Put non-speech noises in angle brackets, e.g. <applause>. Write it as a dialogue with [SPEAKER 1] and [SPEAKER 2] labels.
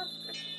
[SPEAKER 1] perfect. <laughs>